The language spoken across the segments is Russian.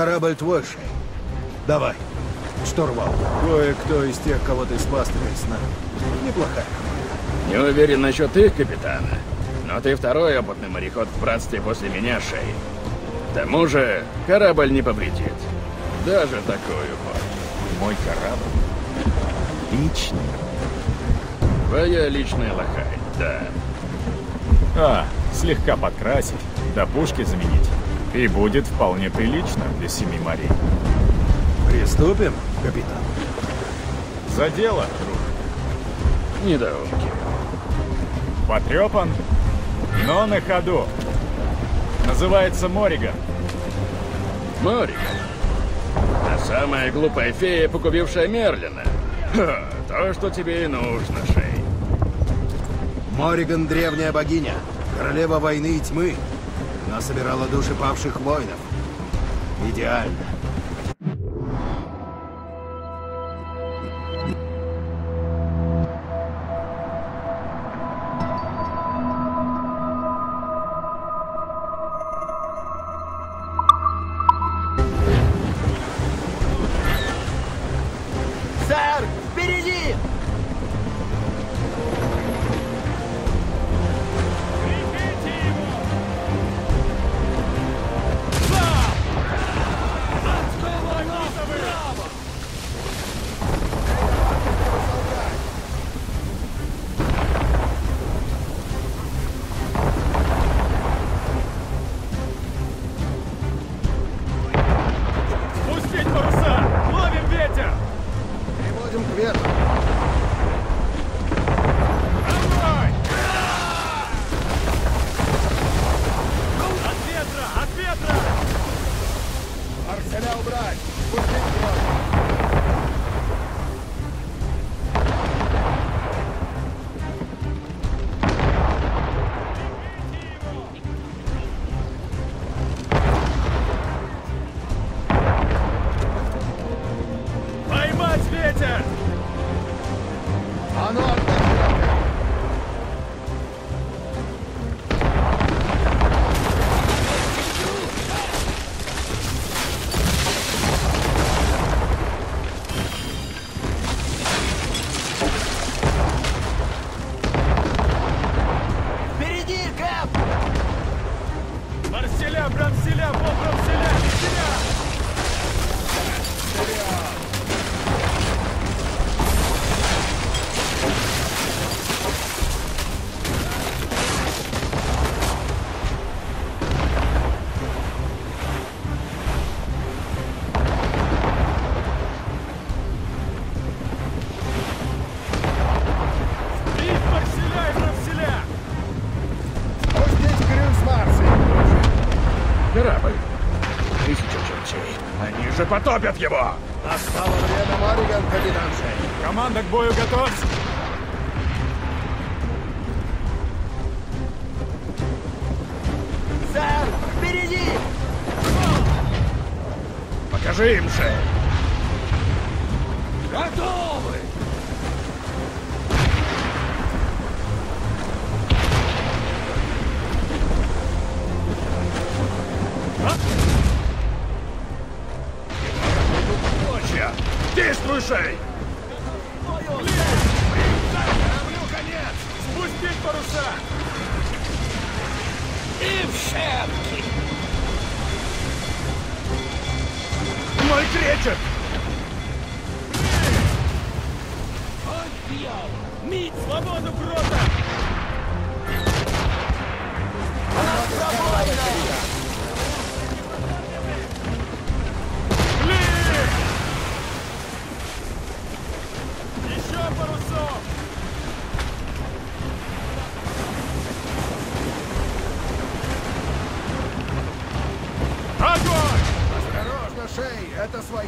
Корабль твой, Шей. Давай. Штурвал. Кое-кто из тех, кого ты спас, весна. Неплохая. Не уверен насчет их, капитана. Но ты второй опытный мореход в братстве после меня, Шей. К тому же, корабль не повредит. Даже такую вот. Мой корабль? Личный? Твоя личная лохай, да. А, слегка подкрасить, да пушки заменить. И будет вполне прилично для семи морей. Приступим, капитан. За дело, друг. Недоумки. Потрепан, но на ходу. Называется Мориган. Мориган. Та самая глупая фея, погубившая Мерлина. Ха, то, что тебе и нужно, Шей. Мориган — древняя богиня, королева войны и тьмы. Она собирала души павших воинов. Идеально. Потопят его! Настало время, Мориган, капитан Шей. Команда к бою готовься! Сэр, впереди! Покажи им, Шей! Мой кречет! Мить! Свободу грота! Блин! Свои.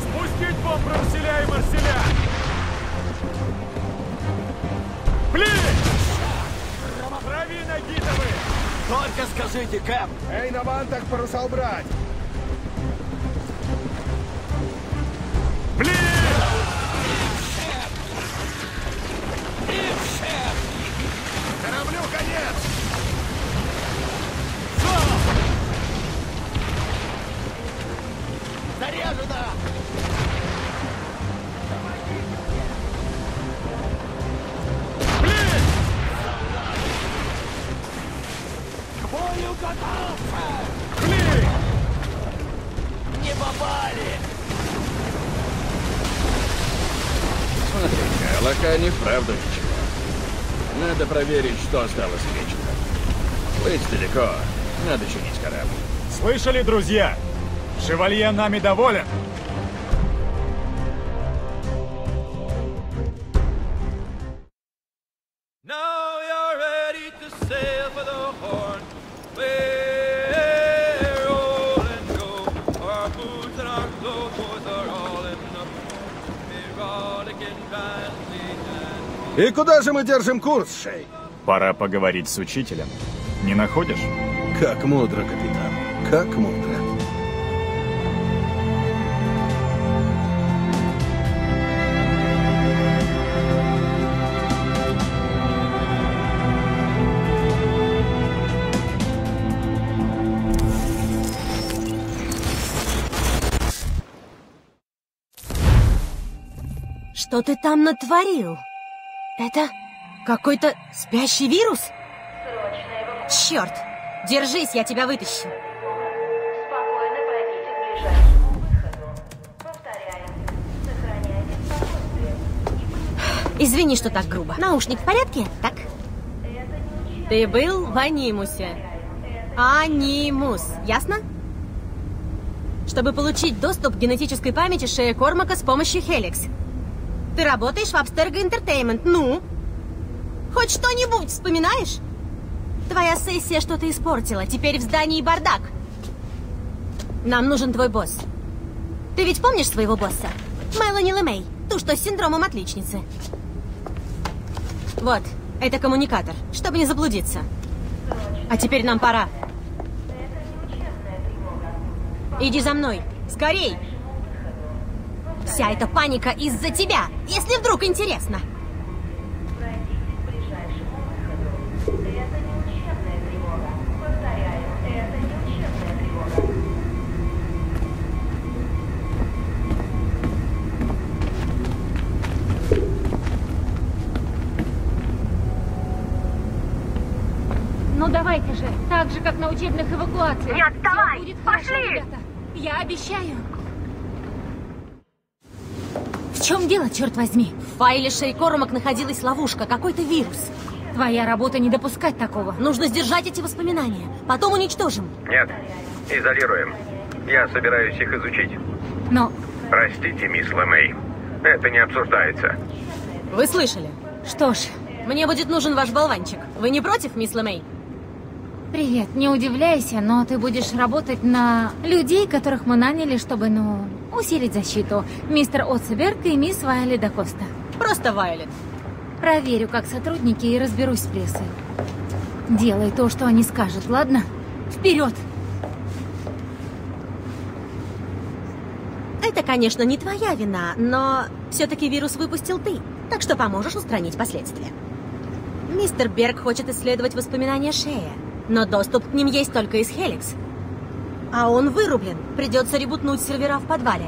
Спустить бомб Марселя и Марселя! Блин! Прави Нагитовы! Только скажите, Кэп! Эй, на вантах паруса убрать! Готов, шеф! Не попали! Смотри-ка, не вправду ничего. Надо проверить, что осталось вечером. Плыть далеко. Надо чинить корабль. Слышали, друзья? Шевалье нами доволен. И куда же мы держим курс, Шей? Пора поговорить с учителем. Не находишь? Как мудро, капитан. Как мудро. Что ты там натворил? Это какой-то спящий вирус? Черт! Держись, я тебя вытащу. Извини, что так грубо. Наушник в порядке? Так? Ты был в Анимусе. Анимус, ясно? Чтобы получить доступ к генетической памяти Шея Кормака с помощью Хеликс. Ты работаешь в Абстерго Entertainment, ну? Хоть что-нибудь вспоминаешь? Твоя сессия что-то испортила, теперь в здании бардак. Нам нужен твой босс. Ты ведь помнишь своего босса? Мелани Лемей, ту, что с синдромом отличницы. Вот, это коммуникатор, чтобы не заблудиться. А теперь нам пора. Иди за мной, скорей! Вся эта паника из-за тебя, если вдруг интересно. Пройдите к ближайшему выходу. Это не учебная тревога. Повторяем. Это не учебная тревога. Ну давайте же, так же, как на учебных эвакуациях. Не отставай! Будет Пошли! хорошо, ребята. Я обещаю. В чем дело, черт возьми? В файле Шей Кормак находилась ловушка, какой-то вирус. Твоя работа не допускать такого. Нужно сдержать эти воспоминания, потом уничтожим. Нет, изолируем. Я собираюсь их изучить. Но Простите, мисс Лэмей. Это не обсуждается. Вы слышали? что ж, Мне будет нужен ваш болванчик. Вы не против, мисс Лемей? Привет, не удивляйся, но ты будешь работать на людей, которых мы наняли, чтобы, ну, усилить защиту. Мистер Отцеберг и мисс Вайли да Коста. Просто Вайлет. Проверю, как сотрудники, и разберусь с прессой. Делай то, что они скажут, ладно? Вперед! Это, конечно, не твоя вина, но все-таки вирус выпустил ты, так что поможешь устранить последствия. Мистер Берг хочет исследовать воспоминания Шея, но доступ к ним есть только из Хеликс. А он вырублен, придется ребутнуть сервера в подвале.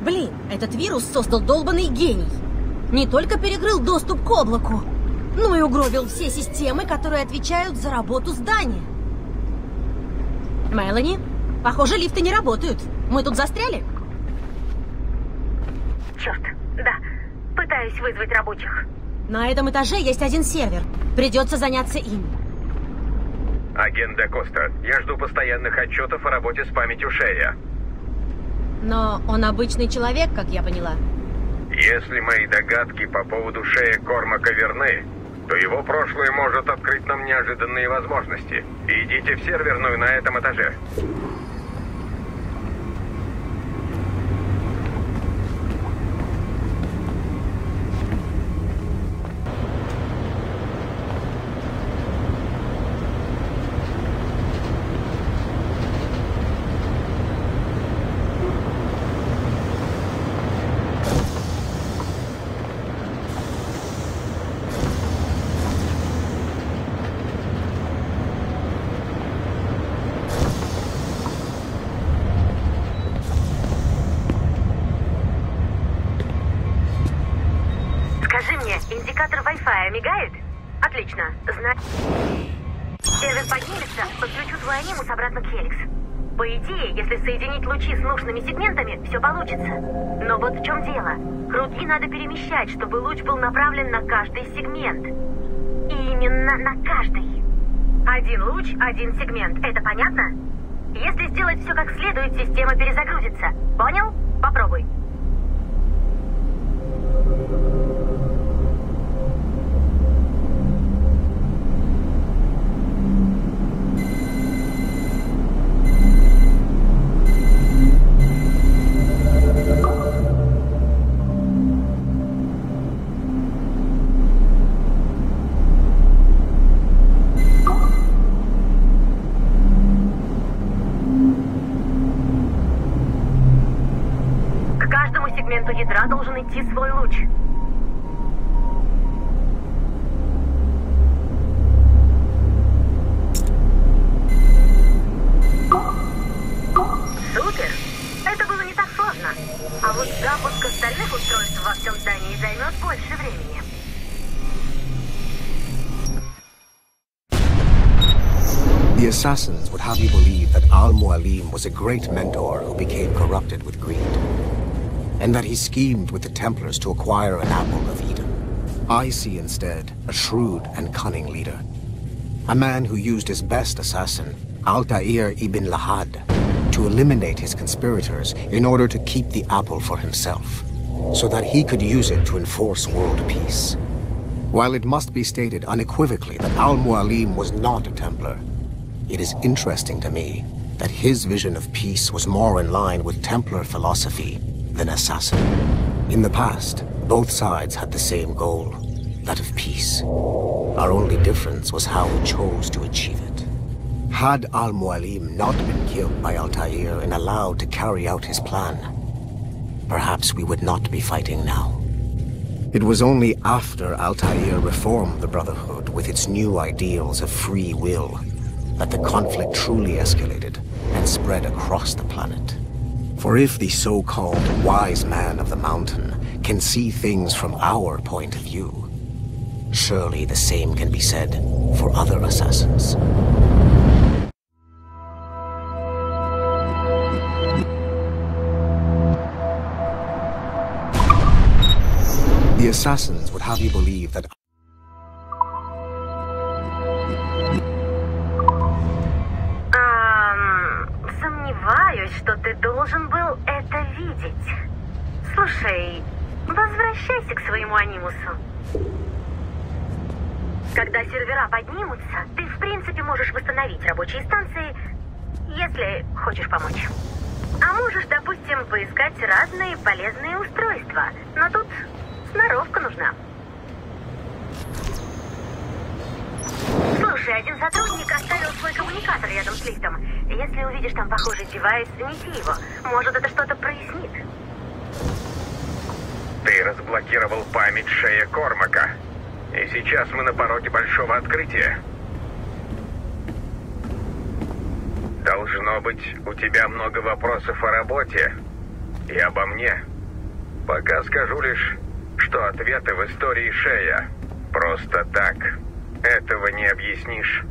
Блин, этот вирус создал долбанный гений. Не только перекрыл доступ к облаку, но и угробил все системы, которые отвечают за работу здания. Мелани, похоже, лифты не работают. Мы тут застряли? Черт. Да. Пытаюсь вызвать рабочих. На этом этаже есть один сервер. Придется заняться им. Агент Де Коста, я жду постоянных отчетов о работе с памятью Шея. Но он обычный человек, как я поняла. Если мои догадки по поводу Шея Кормака верны, то его прошлое может открыть нам неожиданные возможности. Идите в серверную на этом этаже. Скажи мне, индикатор Wi-Fi мигает? Отлично. Зна... Сервер поднимется, подключу твой анимус обратно к Хеликс. По идее, если соединить лучи с нужными сегментами, все получится. Но вот в чем дело. Круги надо перемещать, чтобы луч был направлен на каждый сегмент. И именно на каждый. Один луч, один сегмент. Это понятно? Если сделать все как следует, система перезагрузится. Понял? Попробуй. А вот запуск остальных устройств во всем здании займет больше времени. The assassins would have you believe that Al Mualim was a great mentor who became corrupted with greed, and that he schemed with the Templars to acquire an apple of Eden. I see instead a shrewd and cunning leader, a man who used his best assassin, Altair ibn Lahad, to eliminate his conspirators in order to keep the apple for himself, so that he could use it to enforce world peace. While it must be stated unequivocally that Al Mualim was not a Templar, it is interesting to me that his vision of peace was more in line with Templar philosophy than assassin. In the past, both sides had the same goal, that of peace. Our only difference was how we chose to achieve it. Had Al Mualim not been killed by Altair and allowed to carry out his plan, perhaps we would not be fighting now. It was only after Altair reformed the Brotherhood with its new ideals of free will that the conflict truly escalated and spread across the planet. For if the so-called wise man of the mountain can see things from our point of view, surely the same can be said for other assassins. Assassins would have you believe that сомневаюсь, что ты должен был это видеть. Слушай, возвращайся к своему анимусу. Когда сервера поднимутся, ты в принципе можешь восстановить рабочие станции, если хочешь помочь. А можешь, допустим, поискать разные полезные устройства. Но тут сноровка нужна. Слушай, один сотрудник оставил свой коммуникатор рядом с лифтом. Если увидишь там похожий девайс, неси его. Может, это что-то прояснит. Ты разблокировал память Шея Кормака. И сейчас мы на пороге большого открытия. Должно быть, у тебя много вопросов о работе и обо мне. Пока скажу лишь, что ответы в истории Шея просто так. Этого не объяснишь.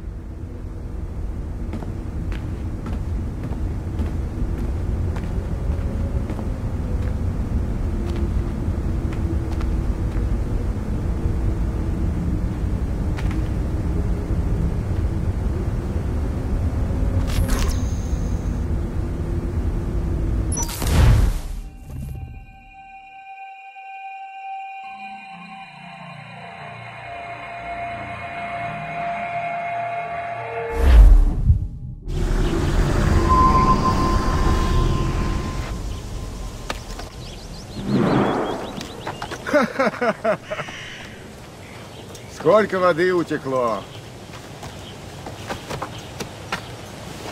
Сколько воды утекло.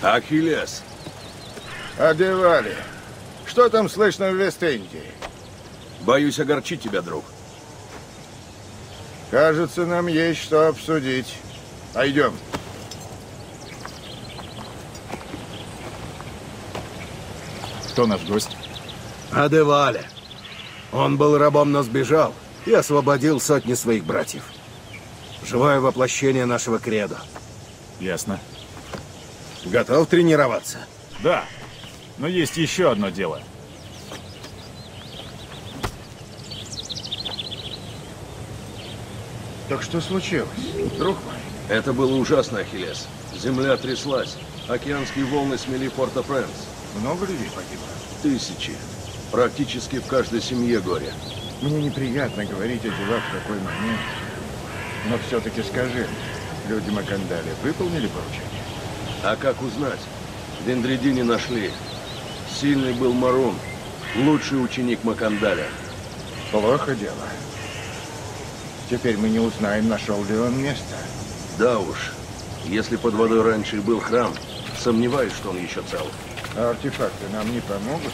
Ахиллес, Одевали. Что там слышно в Вест-Индии? боюсь огорчить тебя, друг. Кажется, нам есть что обсудить. Пойдем. Кто наш гость? Адевале. Он был рабом, но сбежал и освободил сотни своих братьев. Живое воплощение нашего кредо. Ясно. Готов тренироваться? Да. Но есть еще одно дело. Так что случилось, друг мой? Это было ужасно, Ахиллес. Земля тряслась. Океанские волны смели Порто-Пренс. Много людей погибло? Тысячи. Практически в каждой семье горе. Мне неприятно говорить о делах в такой момент. Но все-таки скажи, люди Макандали выполнили поручение? А как узнать? Вендриди не нашли. Сильный был Марун, лучший ученик Макандаля. Плохо дело. Теперь мы не узнаем, нашел ли он место. Да уж. Если под водой раньше и был храм, сомневаюсь, что он еще цел. А артефакты нам не помогут?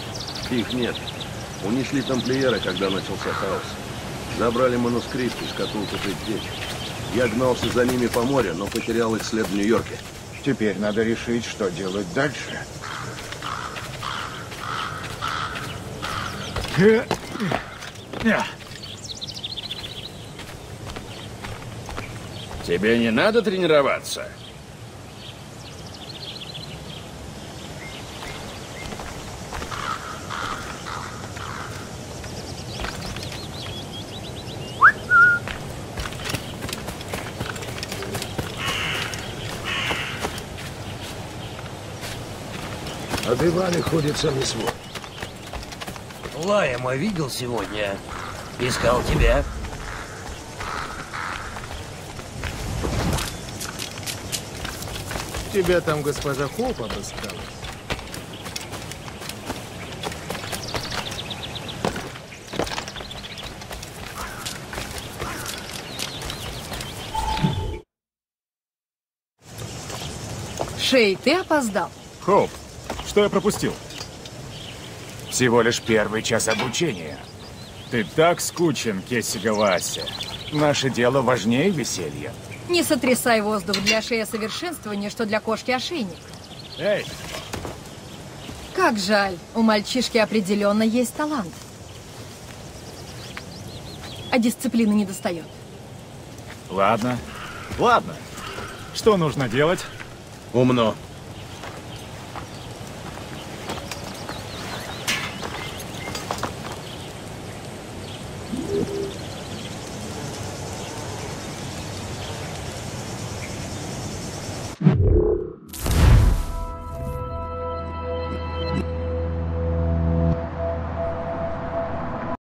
Их нет. Унесли тамплиеры, когда начался хаос. Забрали манускрипт и шкатулку предтеч. Я гнался за ними по морю, но потерял их след в Нью-Йорке. Теперь надо решить, что делать дальше. Тебе не надо тренироваться? А диваны ходят сами свой. Лаема видел сегодня. Искал тебя. Тебя там госпожа Хоуп обыскала. Шей, ты опоздал. Хоуп, что я пропустил? Всего лишь первый час обучения. Ты так скучен, Кессига Вася. Наше дело важнее веселья. Не сотрясай воздух для шея совершенствования, что для кошки ошейник. Эй! Как жаль, у мальчишки определенно есть талант. А дисциплины не достает. Ладно, ладно. Что нужно делать? Умно.